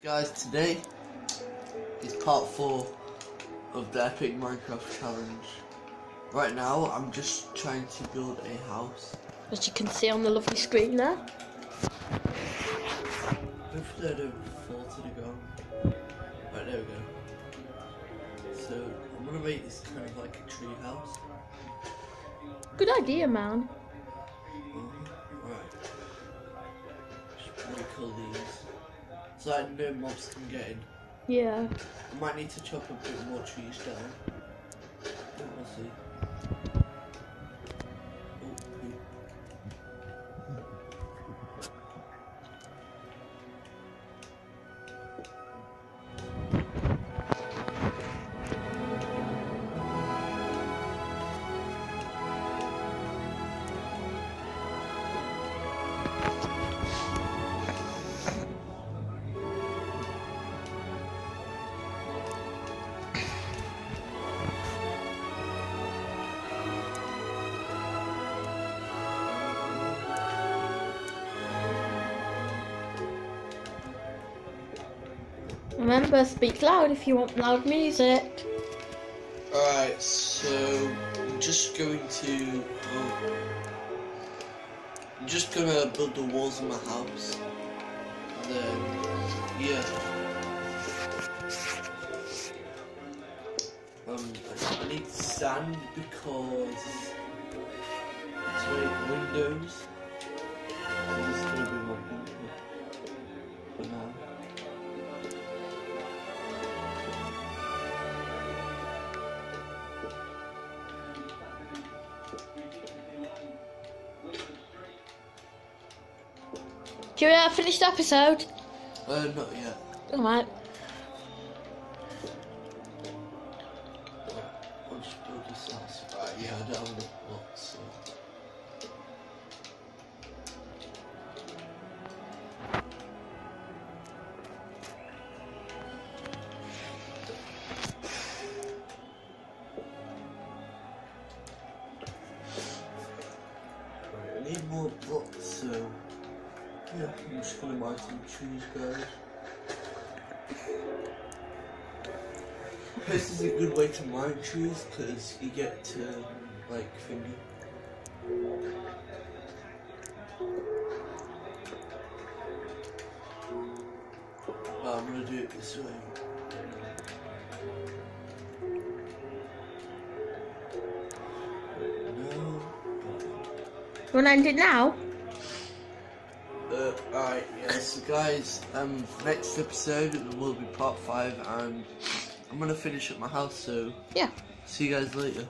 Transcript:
Guys, today is part 4 of the Epic Minecraft Challenge. Right now, I'm just trying to build a house. As you can see on the lovely screen there. Hopefully I don't fall to the ground. Right, there we go. So, I'm gonna make this kind of like a tree house. Good idea, man. Right. Should we call these? So that no mobs can get in. Yeah. I might need to chop a bit more trees down. Remember, speak loud if you want loud music. Alright, so I'm just going to. oh, I'm just gonna build the walls of my house. And then, yeah. Um, I- need sand because to make windows. You uh, finish the episode? Uh, not yet. Alright. I'll just build this yeah, I don't have enough so. Right, I need more blocks, so. Yeah, I'm just gonna mine some trees, guys. This is a good way to mine trees because you get to like thingy. But I'm gonna do it this way. No. You want to end it now? Uh, alright, yeah, so guys, um, next episode will be part 5 and I'm gonna finish up my house, so Yeah. see you guys later.